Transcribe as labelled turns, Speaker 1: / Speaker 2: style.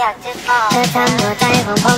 Speaker 1: อยากจะบอกเธอทำหัวใจของผม